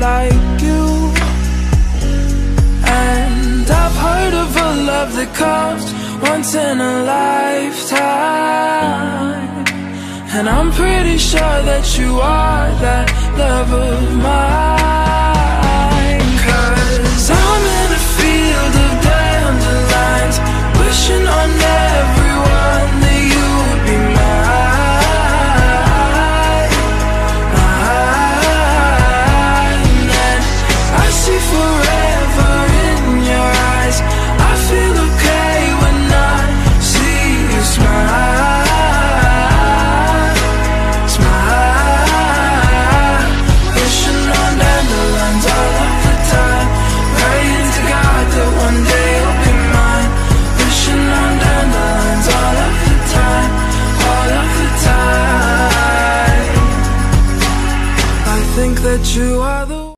like you. And I've heard of a love that comes once in a lifetime. And I'm pretty sure that you are that think that you are the